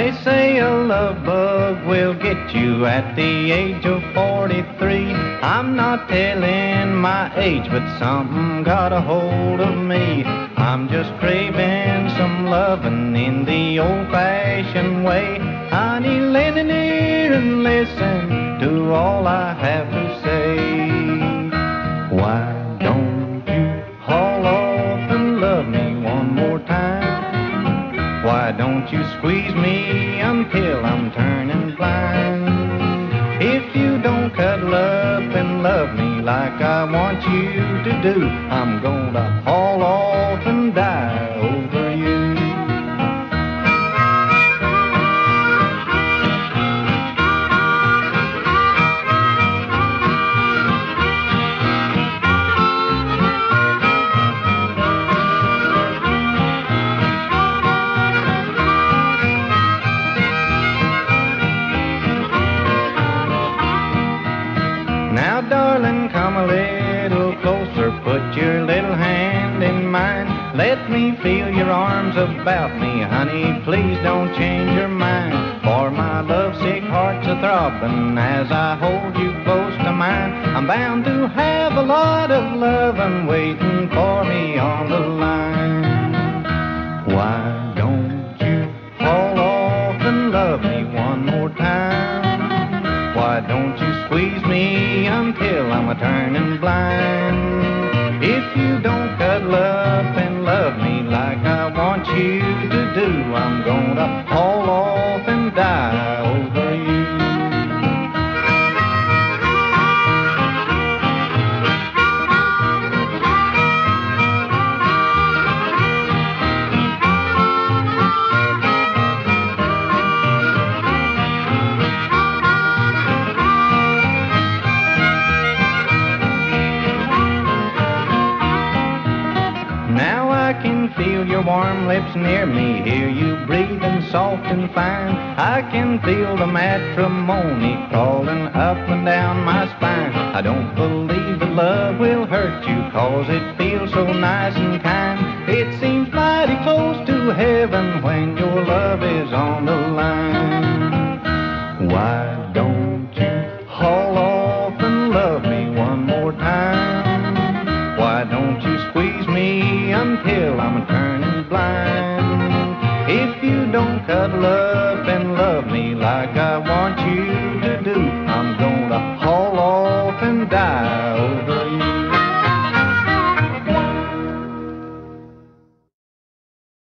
They say a love bug will get you at the age of 43. I'm not telling my age, but something got a hold of me. I'm just craving some loving in the old-fashioned way. Honey, lend an ear and listen to all I have to Don't you squeeze me until I'm turning blind? If you don't cuddle up and love me like I want you to do, I'm gonna darling, come a little closer. Put your little hand in mine. Let me feel your arms about me, honey. Please don't change your mind. For my lovesick heart's a throbbing as I hold you close to mine. I'm bound to have a lot of loving waiting for me on the line. Why don't you fall off and love me one more time? Why don't you squeeze me until I'm a turning blind? If you don't cuddle up and love me like I want you to do, I'm gonna haul off feel your warm lips near me, hear you breathing soft and fine. I can feel the matrimony crawling up and down my spine. I don't believe that love will hurt you, cause it feels so nice and kind. It seems mighty close to heaven when your love is on the until I'm turning blind? If you don't cuddle up and love me like I want you